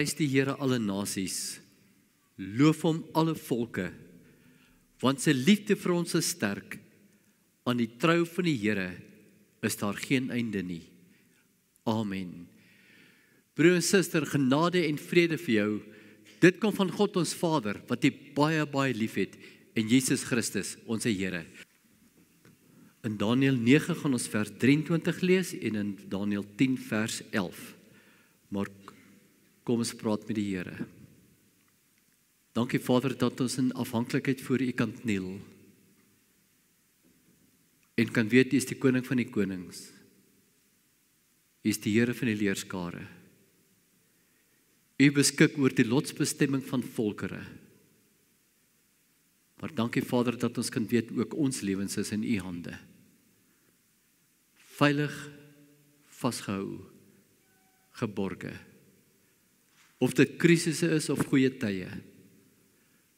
Prys die Here alle nasies. Loof hom alle volke. Want sy liefde vir ons is sterk. Aan die trou van die Here is daar geen einde nie. Amen. Broer en suster, genade en vrede vir jou. Dit kom van God ons Vader wat U baie baie liefhet en Jesus Christus, ons Here. In Daniël 9 gaan ons vers 23 lees en in Daniël 10 vers 11. Maar kom ons praat met die Here. Dankie Vader dat ons in afhanklikheid voor U kan kniel. En kan weet U is die koning van die konings. U is die Here van die leerskare. U beskik oor die lotsbestemming van volkere. Maar dankie Vader dat ons kan weet ook ons lewens is in U hande. Veilig vasgehou geborge. Of dit krisisse is of goeie tye.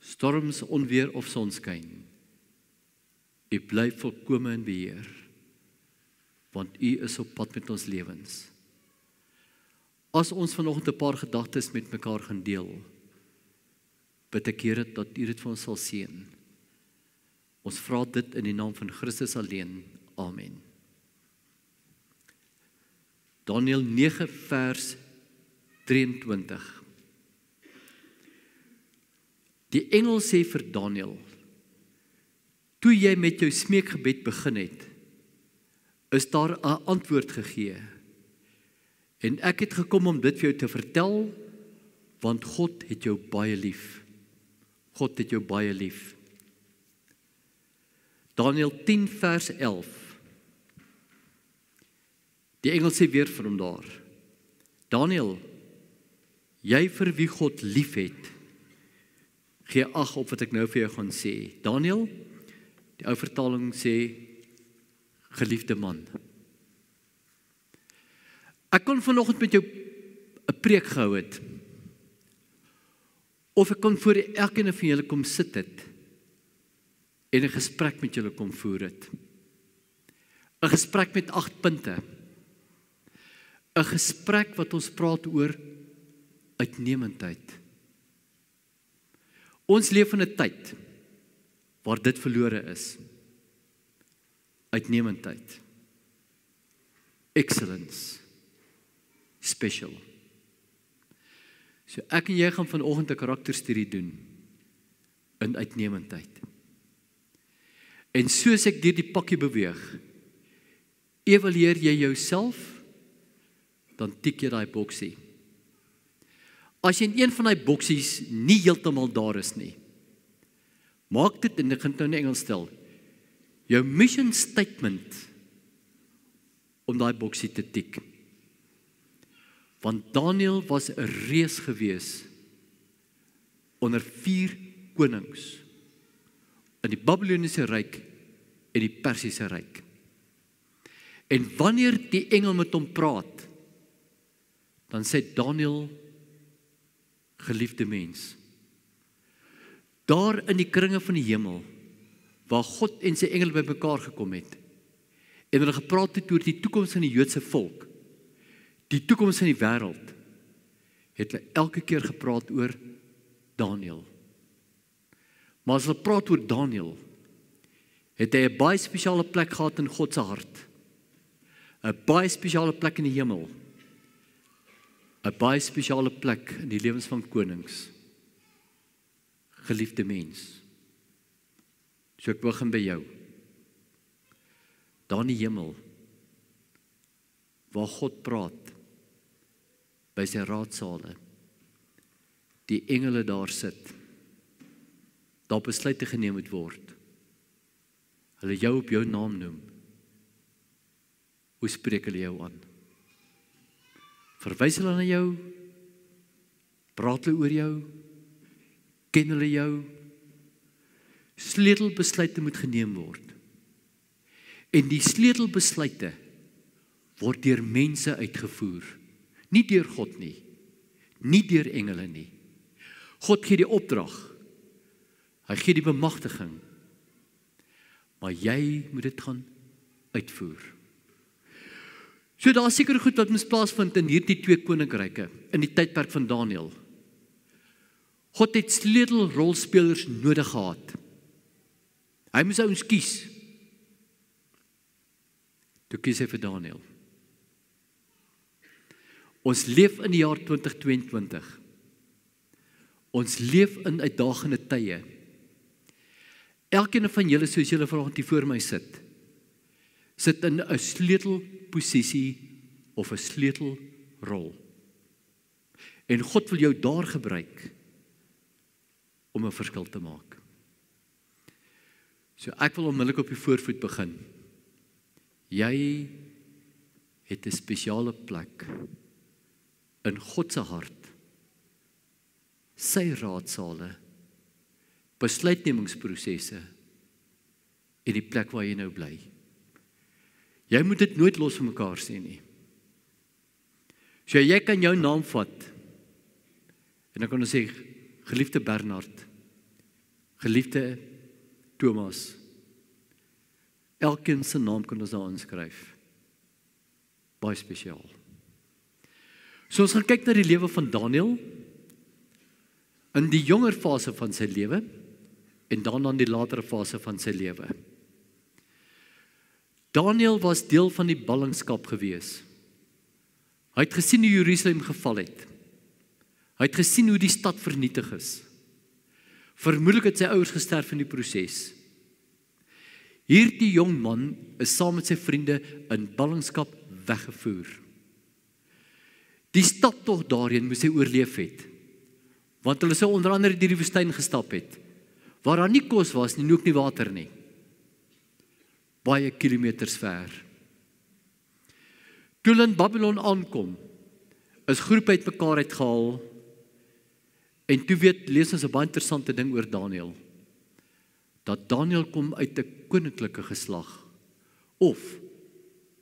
Storms, onweer of sonskyn. U bly volkome in beheer. Want U is op pad met ons lewens. As ons vanoggend 'n paar gedagtes met mekaar gaan deel, bid ek Here dat U dit vir ons sal seën. Ons vra dit in die naam van Christus alleen. Amen. Daniël 9 vers 23. Die engel sê vir Daniël: Toe jy met jou smeekgebed begin het, is daar 'n antwoord gegee. En ek het gekom om dit vir jou te vertel want God het jou baie lief. God het jou baie lief. Daniël 10 vers 11. Die engel sê weer vir hom daar. Daniël, jy vir wie God liefhet, gee ag op wat ek nou vir jou gaan sê. Daniël, die ou vertaling sê geliefde man. Ek kon vanoggend met jou 'n preek gehou het. Of ek kon voor elkeen van julle kom sit het en 'n gesprek met julle kom voer het. 'n Gesprek met 8 punte. 'n Gesprek wat ons praat oor uitnemendheid. Ons leef in 'n tyd waar dit verlore is. Uitnemendheid. Excellence. Special. So ek en jy gaan vanoggend 'n karakterstudie doen in uitnemendheid. En soos ek deur die pakkie beweeg, evalueer jy jouself dan tik jy daai boksie. As jy in een van daai boksies nie heeltemal daar is nie, maak dit en ek gaan nou in Engels stel. Jou mission statement om daai boksie te tik. Want Daniël was 'n reus gewees onder vier konings in die Babiloniese ryk en die Persiese ryk. En wanneer die engel met hom praat, dan sê Daniël geliefde mens. Daar in die kringe van die hemel waar God en sy engele bymekaar gekom het en hulle gepraat het oor die toekoms van die Joodse volk, die toekoms van die wêreld, het hulle elke keer gepraat oor Daniël. Maar as hulle praat oor Daniël, het hy 'n baie spesiale plek gehad in God se hart. 'n Baie spesiale plek in die hemel. 'n baie spesiale plek in die lewens van konings. Geliefde mens. So ek begin by jou. Daar in die hemel waar God praat by sy raadsale. Die engele daar sit. Daar besluite geneem moet word. Hulle jou op jou naam noem. Hoe spreek hulle jou aan? Verwys hulle na jou? Praat hulle oor jou? Ken hulle jou? Sleutelbesluite moet geneem word. En die sleutelbesluite word deur mense uitgevoer, nie deur God nie, nie deur engele nie. God gee die opdrag. Hy gee die bemagtiging. Maar jy moet dit gaan uitvoer. So daar's seker goed wat moes plaasvind in hierdie twee koninkryke in die tydperk van Daniël. God het sleutelrolspelers nodig gehad. Hy moes ouens kies. Toe kies hy vir Daniël. Ons leef in die jaar 2022. Ons leef in uitdagende tye. Elkeen van julle soos julle vanaand hier voor my sit, sit in 'n sleutelposisie of 'n sleutelrol. En God wil jou daar gebruik om 'n verskil te maak. So ek wil onmiddellik op die voorvoet begin. Jy het 'n spesiale plek in God se hart. Sy raadsale, besluitnemingsprosesse in die plek waar jy nou bly. Jy moet dit nooit los van mekaar sien nie. So jy kan jou naam vat. En dan kan ons sê geliefde Bernard, geliefde Thomas. Elkeen se naam kan ons daar inskryf. Baie spesiaal. So ons gaan kyk na die lewe van Daniël in die jonger fase van sy lewe en dan dan die latere fase van sy lewe. Daniël was deel van die ballingskap gewees. Hy het gesien hoe Jerusalem geval het. Hy het gesien hoe die stad vernietig is. Vermoedelik het sy ouers gesterf in die proses. Hierdie jong man is saam met sy vriende in ballingskap weggevoer. Die stad tog daarheen moes hy oorleef het. Want hulle sou onder andere deur die woestyn gestap het waar daar nie kos was nie, ook nie water nie baie kilometers ver. Toe hulle in Babylon aankom, is groepe uitmekaar uitgehaal en toe weet lees ons 'n baie interessante ding oor Daniël. Dat Daniël kom uit 'n koninklike geslag of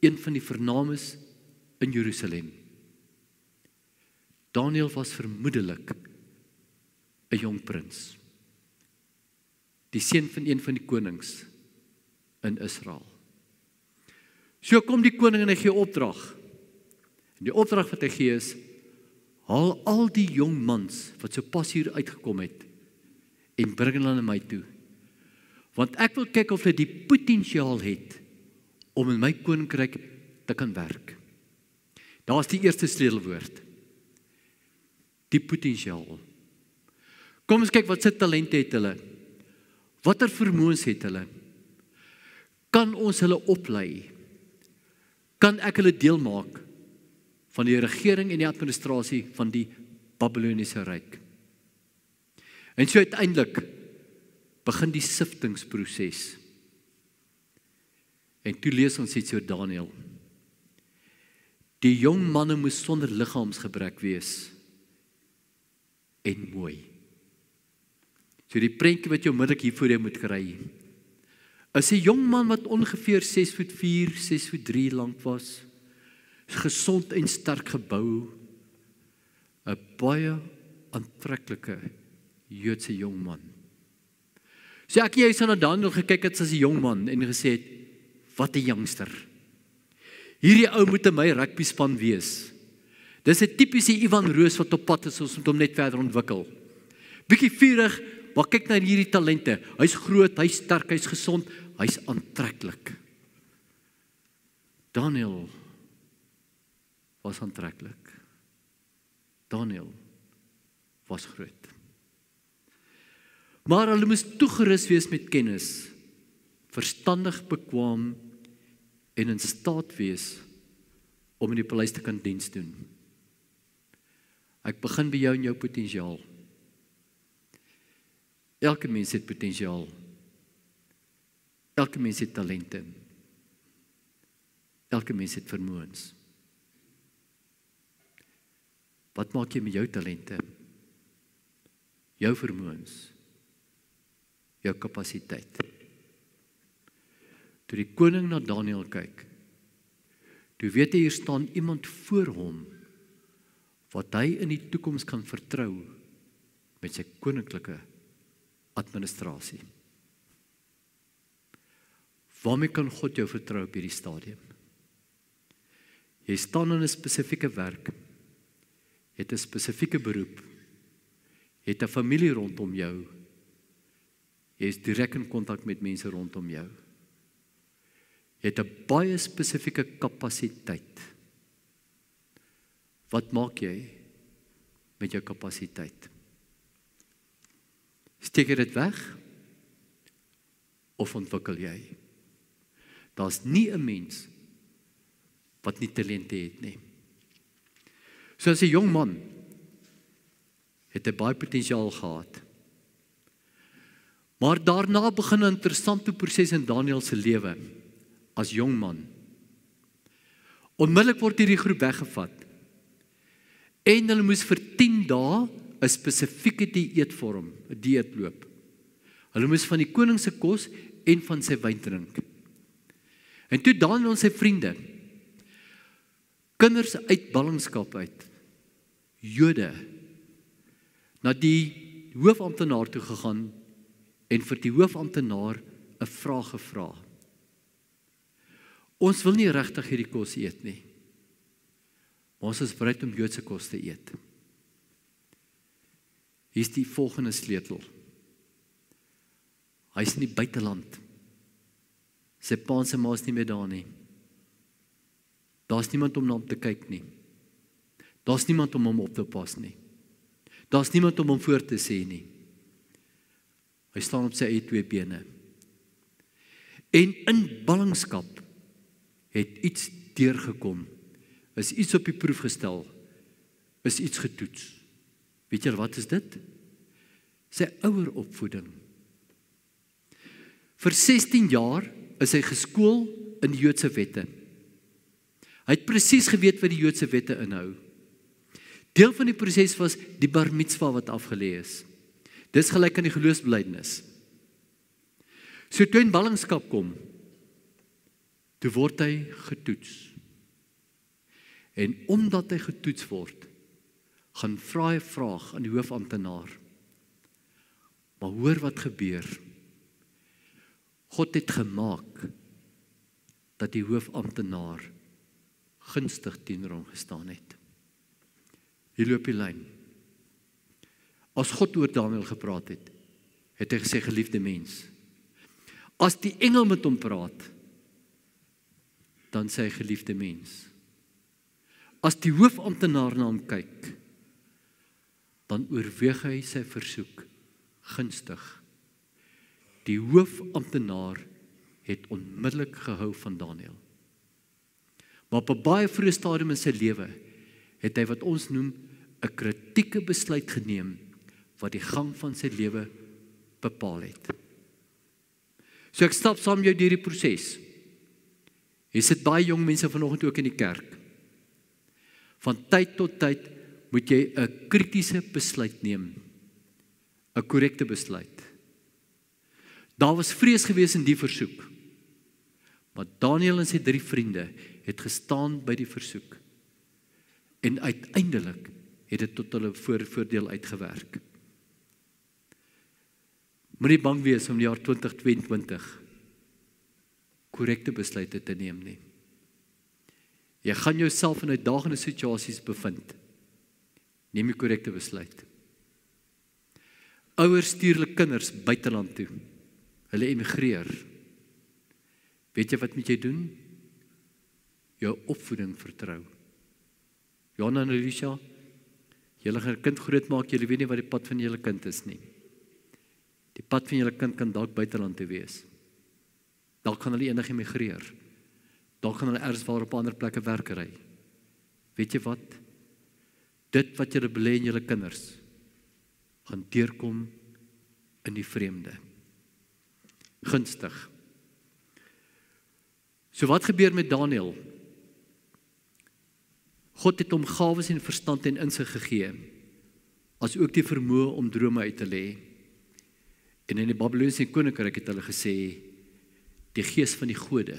een van die vernaames in Jerusalem. Daniël was vermoedelik 'n jong prins. Die seun van een van die konings in Israel. So kom die koning en hy gee opdrag. En die opdrag wat hy gee is haal al die jong mans wat so pas hier uitgekom het en bring hulle na my toe. Want ek wil kyk of hulle die potensiaal het om in my koninkryk te kan werk. Daar's die eerste sleutelwoord. Die potensiaal. Kom ons kyk wat se talente het hulle. Watter vermoëns het hulle? Kan ons hulle oplei? Kan ek hulle deel maak van die regering en die administrasie van die Babiloniese ryk? En so uiteindelik begin die siftingproses. En toe lees ons iets oor Daniël. Die jong manne moes sonder liggaamsgebrek wees en mooi. So die prentjie wat jy onmiddellik hier voor jou moet kry is 'n jong man wat ongeveer 6 voet 4, 6 voet 3 lank was. Gesond en sterk gebou. 'n baie aantreklike Joodse jong man. So ek jy het na Daniel gekyk het as 'n jong man en gesê het wat 'n jongster. Hierdie ou moet in my rugby span wees. Dis 'n tipiese Ivan Roos wat op pad is om hom net verder ontwikkel. Bietjie vurig, Maar kyk na hierdie talente. Hy's groot, hy's sterk, hy's gesond, hy's aantreklik. Daniel was aantreklik. Daniel was groot. Maar hulle moes toegerus wees met kennis, verstandig bekwam en in staat wees om in die paleis te kan diens doen. Ek begin by jou en jou potensiaal. Elke mens het potensiaal. Elke mens het talente. Elke mens het vermoëns. Wat maak jy met jou talente? Jou vermoëns. Jou kapasiteit. Toe die koning na Daniël kyk, toe weet hy hier staan iemand voor hom wat hy in die toekoms kan vertrou met sy koninklike administrasie. Waarmee kan God jou vertrou op hierdie stadium? Jy staan in 'n spesifieke werk. Jy het 'n spesifieke beroep. Jy het 'n familie rondom jou. Jy is direk in kontak met mense rondom jou. Jy het 'n baie spesifieke kapasiteit. Wat maak jy met jou kapasiteit? Steek jy dit weg of ontwikkel jy? Daar's nie 'n mens wat nie talente het nie. So as 'n jong man het hy baie potensiaal gehad. Maar daarna begin 'n interessante proses in Daniël se lewe as jong man. Onmiddellik word hierdie groep weggevat. En hulle moes vir 10 dae 'n spesifieke dieet vorm, 'n dieet loop. Hulle moes van die koning se kos en van sy wyn drink. En toe Daniël en sy vriende kinders uit ballingskap uit Jode na die hoofamptenaar toe gegaan en vir die hoofamptenaar 'n vraag gevra. Ons wil nie regtig hierdie kos eet nie. Maar ons is bereid om Joodse kos te eet. Hier is die volgende sleutel. Hy's in die buiteland. Sy pa en sy ma is nie meer daar nie. Daar's niemand om na hom te kyk nie. Daar's niemand om hom op te pas nie. Daar's niemand om hom voor te sê nie. Hy staan op sy eie twee bene. En in ballingskap het iets deurgekom. Is iets op die proef gestel. Is iets getoets. Weet jy wat is dit? Sy ouer opvoeding. Vir 16 jaar is hy geskool in die Joodse wette. Hy het presies geweet wat die Joodse wette inhou. Deel van die proses was die bar mitzwa wat afgelê is. Dis gelyk aan die geloofsbelijdenis. So toe in ballingskap kom, toe word hy getoets. En omdat hy getoets word, gaan vra 'n vraag aan die hoofamptenaar. Maar hoor wat gebeur. God het gemaak dat die hoofamptenaar gunstig teenoor hom gestaan het. Hier loop die lyn. As God oor Daniël gepraat het, het hy gesê geliefde mens. As die engel met hom praat, dan sê hy geliefde mens. As die hoofamptenaar na hom kyk, dan oorweeg hy sy versoek gunstig. Die hoofamptenaar het onmiddellik gehou van Daniël. Maar op 'n baie vroeë stadium in sy lewe het hy wat ons noem 'n kritieke besluit geneem wat die gang van sy lewe bepaal het. So ek stap saam jou deur die proses. Jy sit baie jong mense vanoggend ook in die kerk. Van tyd tot tyd moet jy 'n kritiese besluit neem. 'n korrekte besluit. Daar was vrees gewees in die versoek. Maar Daniël en sy drie vriende het gestaan by die versoek. En uiteindelik het dit tot hulle voordeel uitgewerk. Moenie bang wees om die jaar 2022 korrekte besluite te neem nie. Jy gaan jouself in uitdagende situasies bevind. Neem die korrekte besluit. Ouers stuur hulle kinders buiteland toe. Hulle emigreer. Weet jy wat moet jy doen? Jou opvoeding vertrou. Johanna en Alicia, Julle gaan 'n kind grootmaak, julle weet nie wat die pad van julle kind is nie. Die pad van julle kind kan dalk buiteland toe wees. Dalk gaan hulle eendag emigreer. Dalk gaan hulle ergens waar op ander plekke werk ry. Weet jy wat? Dit wat julle belê in julle kinders gaan deurkom in die vreemde. Gunstig. So wat gebeur met Daniël? God het hom gawes en verstand en insig gegee as ook die vermoë om drome uit te lê. En in die Babiloniese koninkryk het hulle gesê die gees van die gode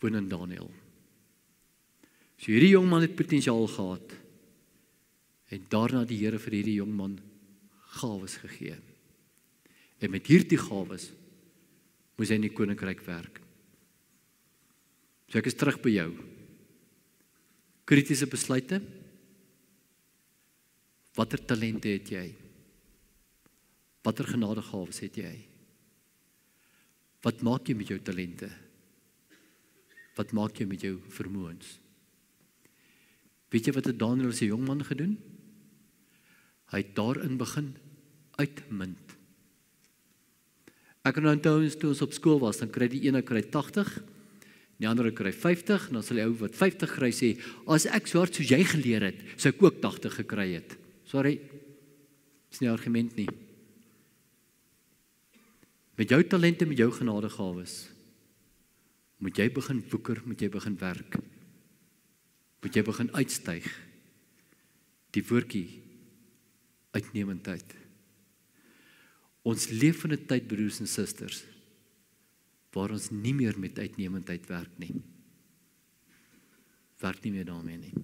woon in Daniël. So hierdie jong man het potensiaal gehad en daarna die Here vir hierdie jong man gawes gegee. En met hierdie gawes moes hy in die koninkryk werk. So ek is terug by jou. Kritiese besluite. Watter talente het jy? Watter genadegawes het jy? Wat maak jy met jou talente? Wat maak jy met jou vermoëns? Weet jy wat het Daniel se jong man gedoen? Hy het daarin begin uitmunt. Ek kan onthou toe ons op skool was, dan kry die ene kry 80, die ander kry 50 en dan sal die ou wat 50 kry sê, "As ek so hard soos jy geleer het, sou ek ook 80 gekry het." Sorry. Dis nie argument nie. Met jou talente, met jou genadegawes, moet jy begin woeker, moet jy begin werk. Moet jy begin uitstyg. Die woordjie uitnemendheid. Ons leef in 'n tyd broers en susters waar ons nie meer met uitnemendheid werk nie. Werk nie meer daarmee nie.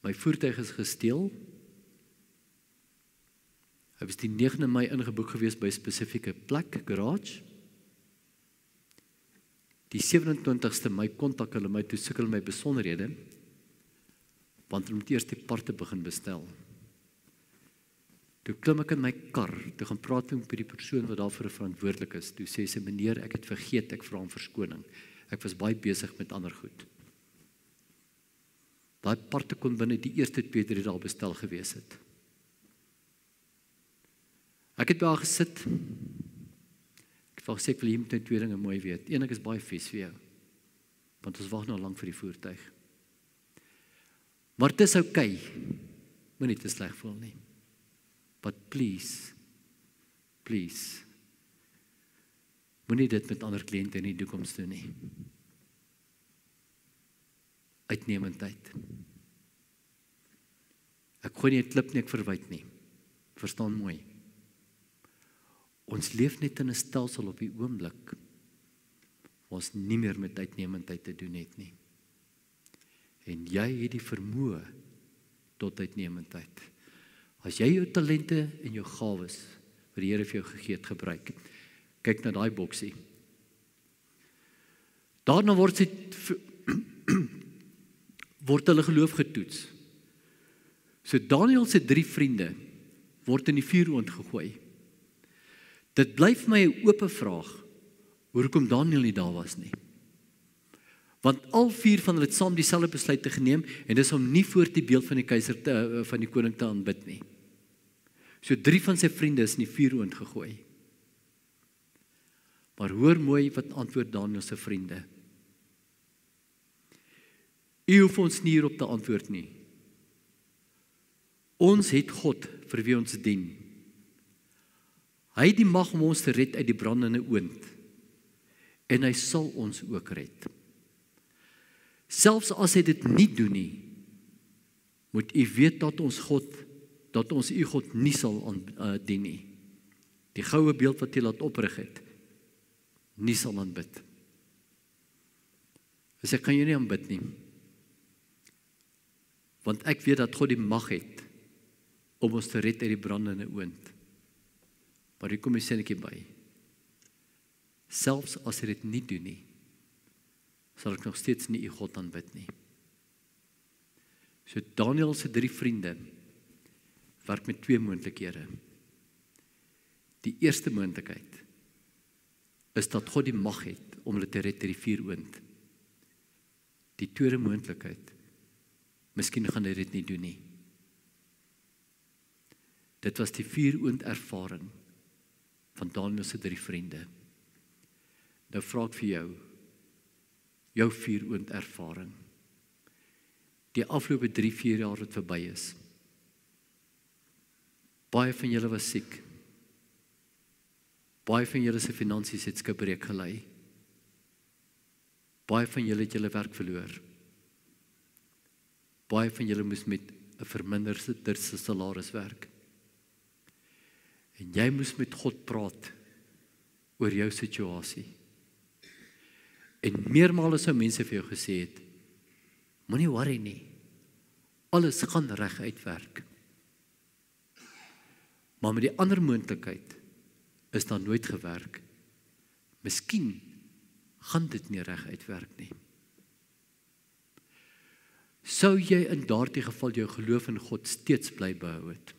My voertuig is gesteel. Hy was die 9de Mei ingeboek gewees by 'n spesifieke plek, garage. Die 27ste Mei kontak hulle my toe sukkel my besonderhede want hulle moet eers die parte begin bestel. Toe klim ek in my kar, toe gaan praat ek met die persoon wat daarvoor verantwoordelik is. Toe sê sy meneer, ek het vergeet, ek vra om verskoning. Ek was baie besig met ander goed. Daai parte kon binne die eerste 2 3 dae bestel gewees het. Ek het daar gesit. Ek wou sê vir hom net twee dinge mooi weet. Een ek is baie vies vir jou. Want ons wag nou lank vir die voertuig. Maar dit is oukei. Okay. Moenie te sleg voel nie. But please please moenie dit met ander kliënte in die toekoms doen nie. Uitnemendheid. Ek gooi nie 'n klip nie, ek verwyd nie. Verstaan mooi. Ons leef net in 'n stelsel op die oomblik waar ons nie meer met uitnemendheid te doen het nie en jy het die vermoë tot uitnemendheid. As jy jou talente en jou gawes wat die Here vir jou gegee het gebruik. Kyk na daai boksie. Daarna word dit word hulle geloof getoets. So Daniël se drie vriende word in die vuuroond gegooi. Dit bly vir my 'n oop vraag hoekom Daniël nie daar was nie want al vier van hulle het saam dieselfde besluit te geneem en dis om nie voor die beeld van die keiser te eh, van die koning te aanbid nie. So drie van sy vriende is in die vuur oond gegooi. Maar hoor mooi wat antwoord Daniël se vriende. U hoef ons nie hierop te antwoord nie. Ons het God vir wie ons dien. Hy het die mag om ons te red uit die brandende oond. En hy sal ons ook red. Selfs as hy dit nie doen nie, moet u weet dat ons God, dat ons u God nie sal aan uh, dien nie. Die goue beeld wat jy laat oprig het, nie sal aanbid. As ek kan jou nie aanbid nie. Want ek weet dat God die mag het om ons te red uit die brandende oond. Maar hier kom 'n sinnetjie by. Selfs as hy dit nie doen nie, sal ek nog steeds nie u God aanbid nie. So Daniel se drie vriende werk met twee moontlikhede. Die eerste moontlikheid is dat God die mag het om hulle te red uit die vuuroond. Die tweede moontlikheid miskien gaan hy dit nie doen nie. Dit was die vuuroond ervaring van Daniel se drie vriende. Nou vra ek vir jou, jou vuuroond ervaring. Die afgelope 3, 4 jaar wat verby is. Baie van julle was siek. Baie van julle se finansies het skibreek gelei. Baie van julle het julle werk verloor. Baie van julle moes met 'n verminderde salaris werk. En jy moes met God praat oor jou situasie. En meermale sou mense vir jou gesê het: Moenie worry nie. Alles gaan reg uitwerk. Maar met die ander moontlikheid is daar nooit gewerk Miskien gaan dit nie reg uitwerk nie. Sou jy in daardie geval jou geloof in God steeds bly behou het?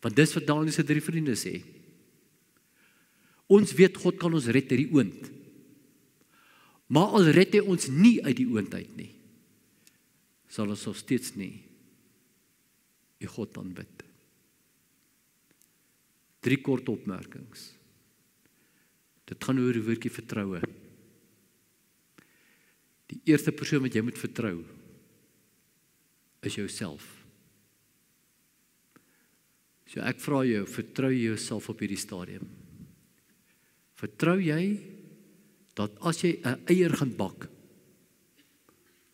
Want dis wat Daniël se drie vriende sê. Ons weet God kan ons red uit die oond. Maar al red hy ons nie uit die oond uit nie, sal ons nog steeds nie u God aanbid. Drie kort opmerkings. Dit gaan oor die woordjie vertroue. Die eerste persoon wat jy moet vertrou is jouself. So ek vra jou, vertrou jy jouself op hierdie stadium? Vertrou jy dat as jy 'n eier gaan bak,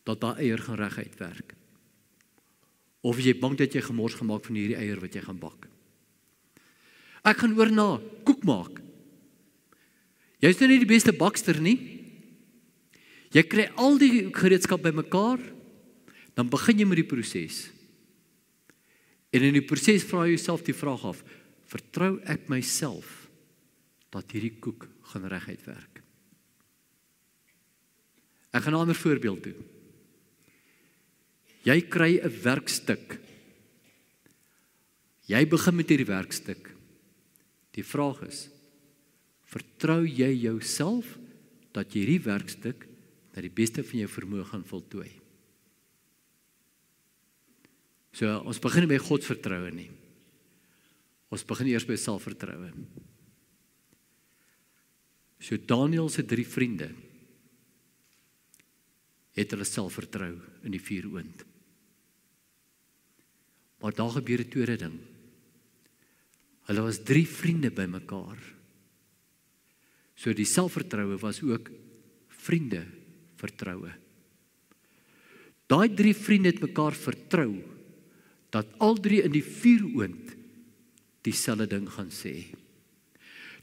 dat daai eier gaan reguit werk? Of jy bang dat jy gemors gemaak van hierdie eier wat jy gaan bak? Ek gaan oor na koek maak. Jy's nou nie die beste bakster nie. Jy kry al die gereedskap bymekaar, dan begin jy met die proses. En in die proses vra jy jouself die vraag af: Vertrou ek myself dat hierdie koek gaan reguit werk? Ek gaan 'n ander voorbeeld doen. Jy kry 'n werkstuk. Jy begin met hierdie werkstuk. Die vraag is: Vertrou jy jouself dat jy hierdie werkstuk na die beste van jou vermoë gaan voltooi? So ons begin by God vertroue nie. Ons begin eers by selfvertroue. So Daniël se drie vriende het hulle selfvertrou in die vuur oond. Maar daar gebeur 'n tweede ding. Hulle was drie vriende bymekaar. So die selfvertroue was ook vriende vertroue. Daai drie vriende het mekaar vertrou dat al drie in die vuuroond dieselfde ding gaan sê.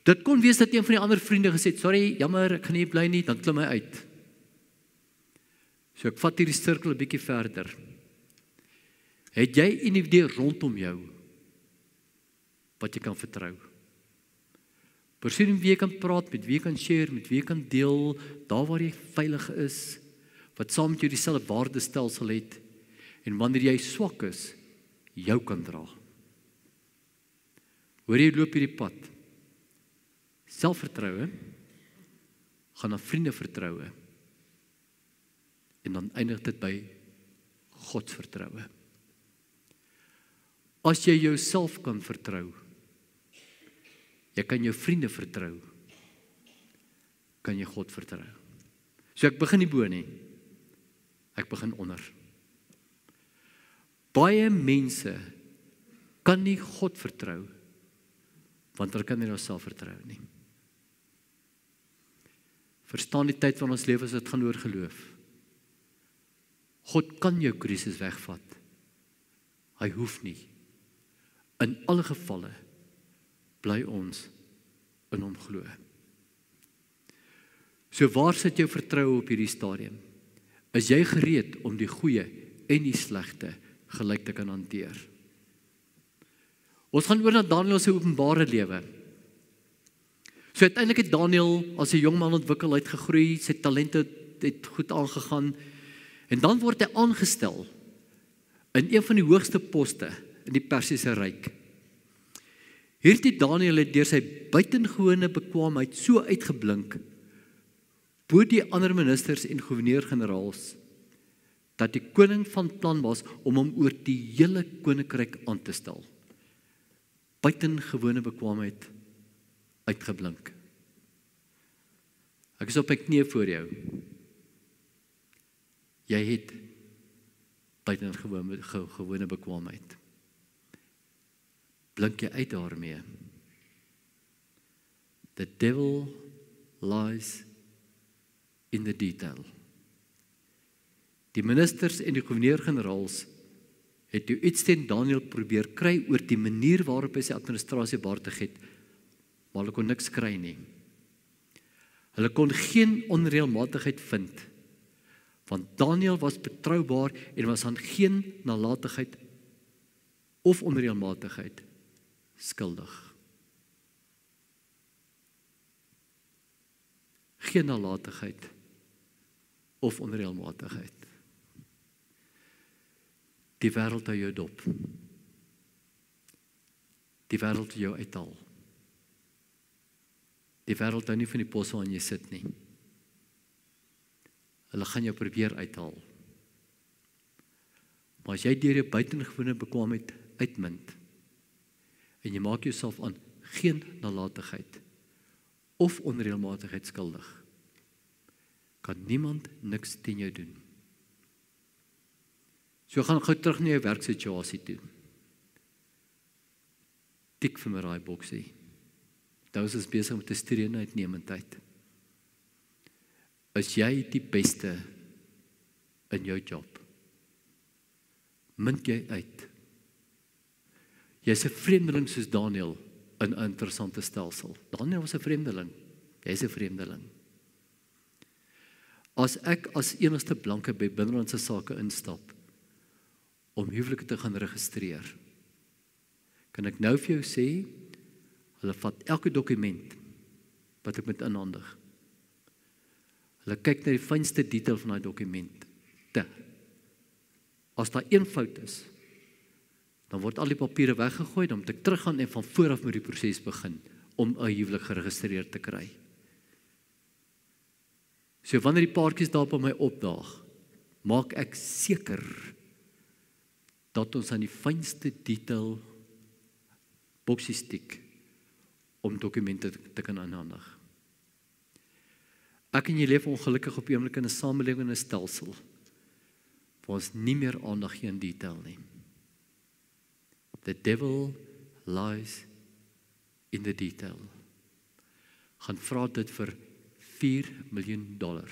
Dit kon wees dat een van die ander vriende gesê het, "Sorry, jammer, ek kan nie bly nie," dan klim hy uit. So ek vat hierdie sirkel 'n bietjie verder. Het jy individue rondom jou wat jy kan vertrou? Persoon wie jy kan praat met, wie jy kan share, met wie jy kan deel, daar waar jy veilig is, wat saam met jou dieselfde waardestelsel het en wanneer jy swak is, jou kan dra. Hoor jy loop hierdie pad? Selfvertroue gaan na vriende vertroue. En dan eindig dit by God vertroue. As jy jouself kan vertrou, jy kan jou vriende vertrou, kan jy God vertrou. So ek begin nie bo nie. Ek begin onder. Baie mense kan nie God vertrou want hulle kan nie hulself vertrou nie. Verstaan die tyd van ons lewe as dit gaan oor geloof. God kan jou krisis wegvat. Hy hoef nie. In alle gevalle bly ons in hom glo. So waar sit jou vertroue op hierdie stadium? Is jy gereed om die goeie en die slegte gelyk te kan hanteer. Ons gaan oor na Daniël se openbare lewe. So uiteindelik het Daniël as 'n jong man ontwikkel, uitgegroei, sy talente het goed aangegaan en dan word hy aangestel in een van die hoogste poste in die Persiese ryk. Hierdie Daniël het deur sy buitengewone bekwaamheid so uitgeblink bo die ander ministers en goewerneur-generaals dat die koning van plan was om hom oor die hele koninkryk aan te stel. Buitengewone bekwaamheid uitgeblink. Ek is op my knieë voor jou. Jy het buitengewone gewone bekwaamheid. Blink jy uit daarmee? The devil lies in the detail. Die ministers en die goewerneur-generaals het toe iets teen Daniël probeer kry oor die manier waarop hy sy administrasie behartig het, maar hulle kon niks kry nie. Hulle kon geen onreëlmatigheid vind want Daniël was betroubaar en was aan geen nalatigheid of onreëlmatigheid skuldig. geen nalatigheid of onreëlmatigheid. Die wêreld hou jou dop. Die wêreld jou uithaal. Die wêreld hou nie van die pos waarin jy sit nie. Hulle gaan jou probeer uithaal. Maar as jy deur jou buitengewone bekwaamheid uitmunt en jy maak jouself aan geen nalatigheid of onreëlmatigheid skuldig, kan niemand niks teen jou doen. So gaan gou terug na jou werksituasie toe. Tik vir my raai boksie. Nou is besig met 'n studie en uitnemendheid. Is jy die beste in jou job? Mint jy uit? Jy's 'n vreemdeling soos Daniel in 'n interessante stelsel. Daniel was 'n vreemdeling. Jy's 'n vreemdeling. As ek as enigste blanke by binnelandse sake instap om huwelike te gaan registreer, kan ek nou vir jou sê hulle vat elke dokument wat ek met inhandig. Hulle kyk na die fynste detail van daai dokument. Te. As daar een fout is, dan word al die papiere weggegooi, dan moet ek teruggaan en van voor af met die proses begin om 'n huwelik geregistreer te kry. So wanneer die paartjies daar by my opdaag, maak ek seker dat ons aan die fynste detail boksies tik om dokumente te kan aanhandig. Ek en jy leef ongelukkig op 'n oomblik in 'n samelewing en 'n stelsel waar ons nie meer aandag gee aan detail nie. The devil lies in the detail. Gaan vra dit vir 4 miljoen dollar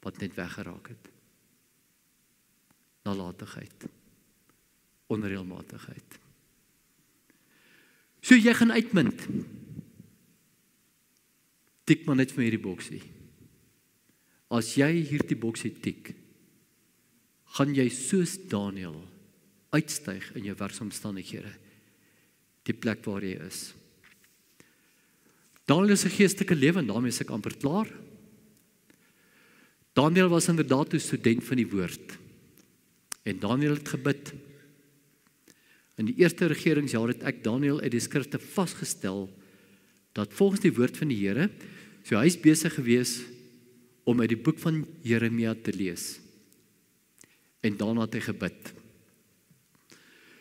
wat net weggeraak het. Nalatigheid. Onreëlmatigheid. So jy gaan uitmunt. Tik maar net vir hierdie boksie. As jy hierdie boksie tik, gaan jy soos Daniel uitstyg in jou werksomstandighede. Die plek waar jy is. Daniel se geestelike lewe en daarmee is ek amper klaar. Daniel was inderdaad 'n student van die woord. En Daniel het gebid. In die eerste regeringsjaar het ek Daniel uit die skrifte vasgestel dat volgens die woord van die Here, so hy's besig gewees om uit die boek van Jeremia te lees. En daarna het hy gebid.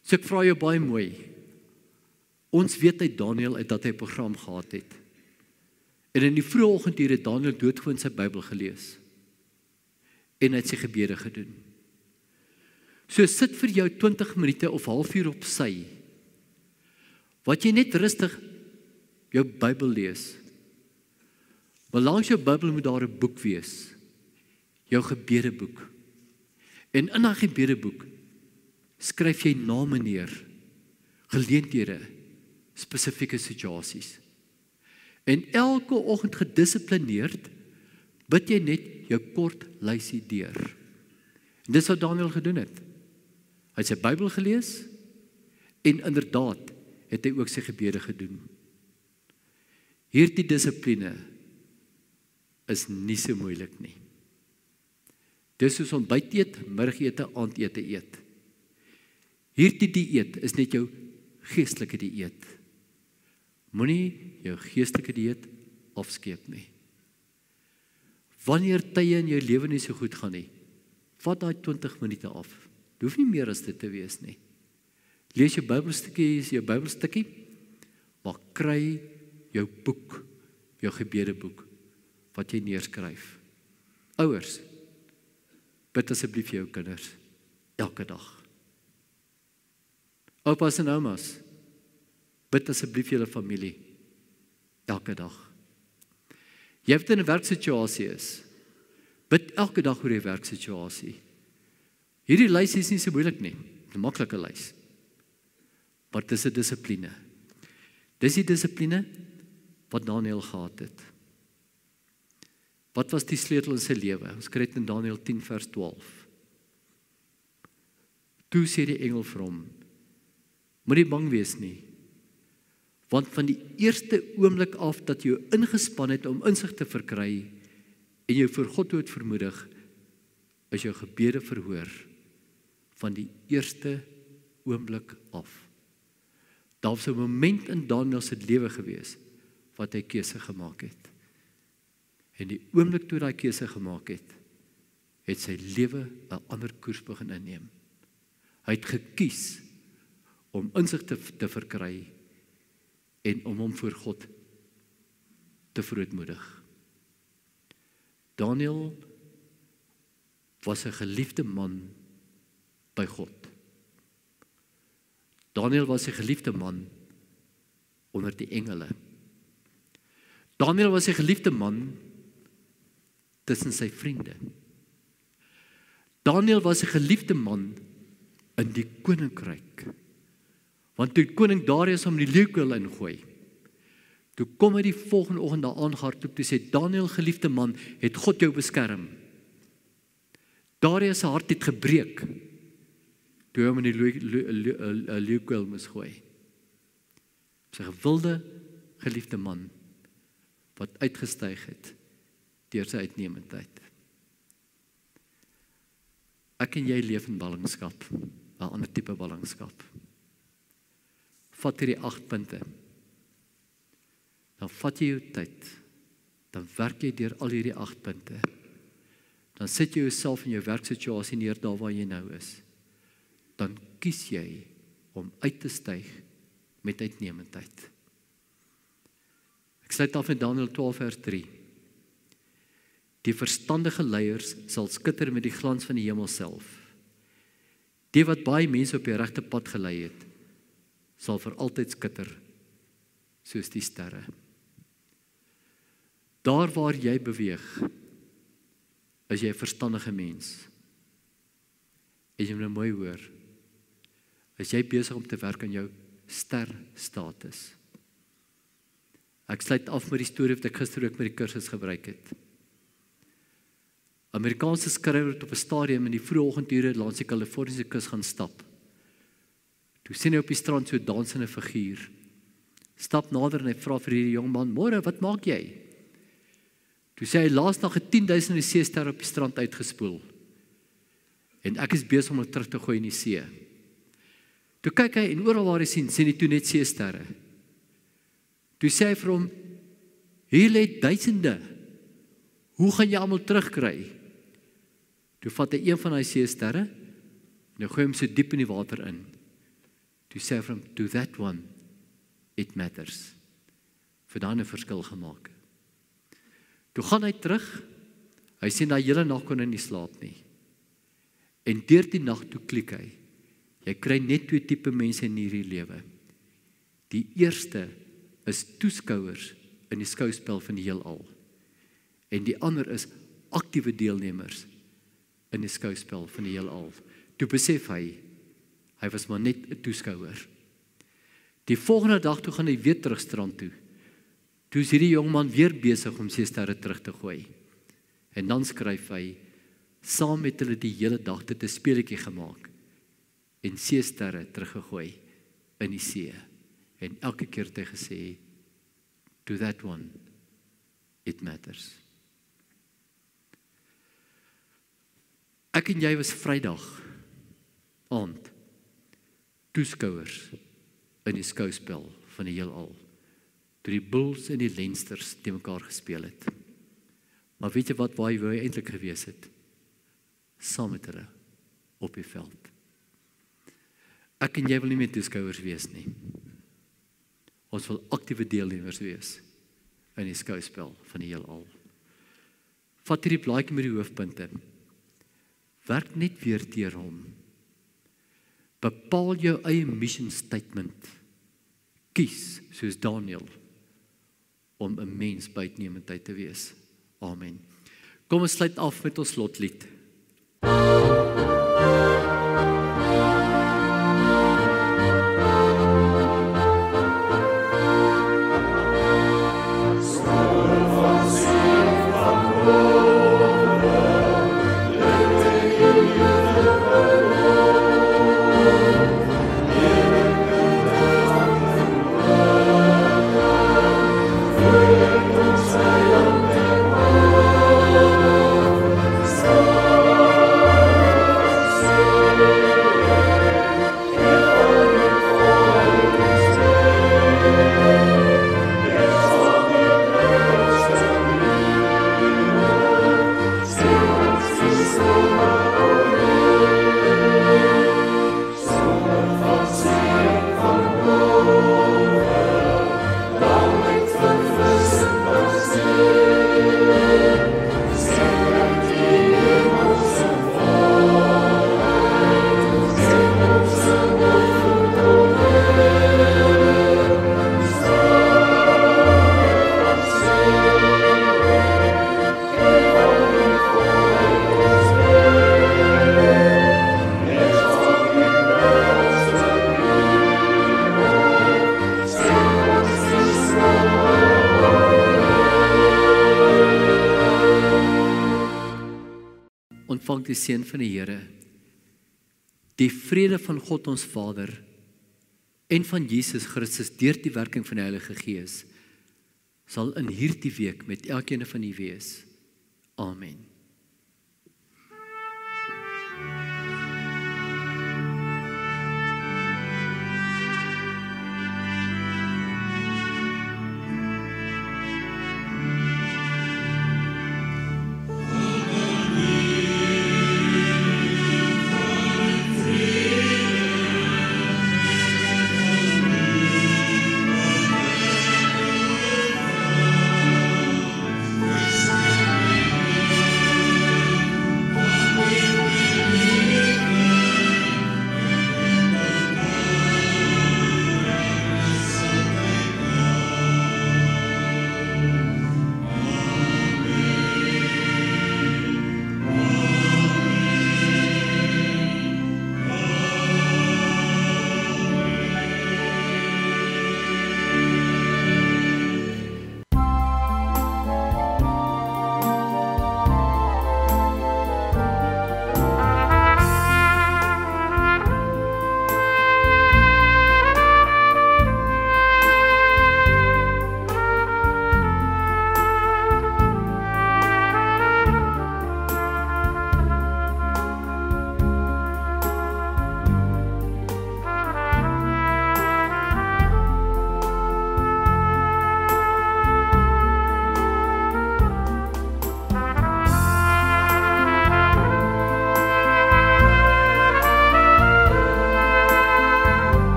So ek vra jou baie mooi. Ons weet uit Daniel uit dat hy 'n program gehad het. En in die vroeë oggendure het Daniel doodgewoon sy Bybel gelees en het sy gebede gedoen. So sit vir jou 20 minute of halfuur op sy wat jy net rustig jou Bybel lees. Maar langs jou Bybel moet daar 'n boek wees. Jou gebedeboek. En in daai gebedeboek skryf jy name neer, geleenthede, spesifieke situasies. En elke oggend gedissiplineerd bid jy net jou kort lysie deur. En dis wat Daniel gedoen het. Hy het sy Bybel gelees en inderdaad het hy ook sy gebede gedoen. Hierdie dissipline is nie so moeilik nie. Dis soos ontbyt eet, middagete, aandete eet. Hierdie dieet is net jou geestelike dieet. Moenie jou geestelike dieet afskeep nie. Wanneer tye in jou lewe nie so goed gaan nie, vat daai 20 minute af. Dit hoef nie meer as dit te wees nie. Lees jou Bybelstukkie, is jou Bybelstukkie, maar kry jou boek, jou gebedeboek wat jy neerskryf. Ouers, bid asseblief vir jou kinders elke dag. Oupas en oumas, bid asseblief vir julle familie elke dag. Jy het 'n werksituasie is. Bid elke dag oor jou werksituasie. Hierdie lys is nie so moeilik nie. 'n Maklike lys. Maar dis 'n dissipline. Dis die dissipline wat Daniel gehad het. Wat was die sleutel in sy lewe? Ons kry dit in Daniël 10 vers 12. Toe sê die engel vir hom: Moenie bang wees nie. Want van die eerste oomblik af dat jy ingespan het om insig te verkry en jy voor God toe het vermoedig, is jou gebede verhoor van die eerste oomblik af. Daar was 'n moment in Daniël se lewe gewees wat hy keuse gemaak het. En die oomblik toe hy keuse gemaak het, het sy lewe 'n ander koers begin inneem. Hy het gekies om insig te, te verkry en om hom voor God te verootmoedig. Daniel was 'n geliefde man by God. Daniel was 'n geliefde man onder die engele. Daniel was 'n geliefde man tussen sy vriende. Daniel was 'n geliefde man in die koninkryk. Want toe koning Darius hom in die leeukuil ingooi. Toe kom hy die volgende oggend daar aangehardloop toe sê Daniel geliefde man, het God jou beskerm. Darius se hart het gebreek. Toe hom in die leeukuil moes gooi. Sy gewilde geliefde man wat uitgestyg het deur sy uitnemendheid. Ek en jy leef in ballingskap, 'n ander tipe ballingskap. Vat hierdie 8 punte. Dan vat jy jou tyd. Dan werk jy deur al hierdie 8 punte. Dan sit jy jouself in jou werksituasie neer daar waar jy nou is. Dan kies jy om uit te styg met uitnemendheid. Ek sluit af met Daniël 12 vers 3. Die verstandige leiers sal skitter met die glans van die hemel self. Die wat baie mense op die regte pad gelei het, sal vir altyd skitter soos die sterre. Daar waar jy beweeg, is jy 'n verstandige mens. As jy nou mooi hoor, is jy besig om te werk aan jou ster status. Ek sluit af met die storie wat ek gister ook met die kursus gebruik het. Amerikaanse skrywer het op 'n stadium in die vroeë oggendure langs die Kaliforniese kus gaan stap. Toe sien hy op die strand so 'n dansende figuur. Stap nader en hy vra vir hierdie jong man: "Môre, wat maak jy?" Toe sê hy: "Laas nog 'n 10000 seester op die strand uitgespoel. En ek is besig om hom terug te gooi in die see." Toe kyk hy en oral waar hy sien, sien hy toe net seesterre. Toe sê hy vir hom: "Hier lê duisende. Hoe gaan jy almal terugkry?" Toe vat hy een van daai seesterre en hy gooi hom so diep in die water in. Toe sê hy vir hom, "To that one it matters." Vir dan 'n verskil gemaak. Toe gaan hy terug. Hy sien daai hele nag kon hy nie slaap nie. En deur die nag toe klik hy. Jy kry net twee tipe mense in hierdie lewe. Die eerste is toeskouers in die skouspel van die heelal. En die ander is aktiewe deelnemers in die skouspel van die heelal. Toe besef hy hy was maar net 'n toeskouer. Die volgende dag toe gaan hy weer terug strand toe. Toe is hierdie jong man weer besig om sy sterre terug te gooi. En dan skryf hy saam met hulle die hele dag dit 'n speletjie gemaak en see sterre teruggegooi in die see. En elke keer het hy gesê to that one it matters. Ek en jy was Vrydag aand toeskouers in die skouspel van die heelal. Toe die Bulls en die Leinsters te mekaar gespeel het. Maar weet jy wat waar hy eintlik gewees het? Saam met hulle op die veld. Ek en jy wil nie meer toeskouers wees nie. Ons wil aktiewe deelnemers wees in die skouspel van die heelal. Vat hierdie blaadjie met die hoofpunte werk net weer teer hom. Bepaal jou eie mission statement. Kies soos Daniel om 'n mens bytnemendheid te wees. Amen. Kom ons sluit af met ons slotlied. Die seën van die Here. Die vrede van God ons Vader en van Jesus Christus deur die werking van die Heilige Gees sal in hierdie week met elkeen van u wees. Amen.